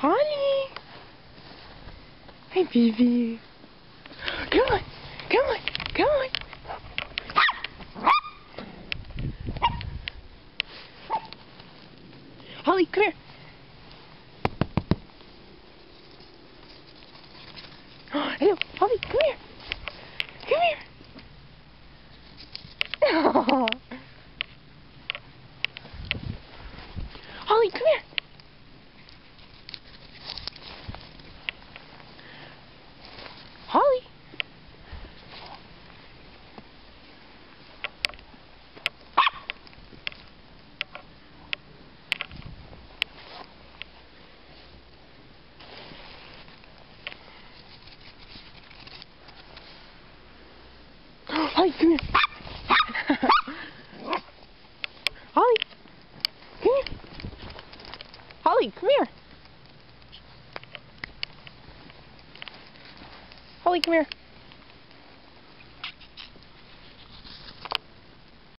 Holly. Hey, baby. Come on. Come on. Come on. Holly, come here. Hello, Holly, come here. Come here. Holly, come here. Holly. Holly, come here. Holly, come here. Holly, come here. Holly, come here.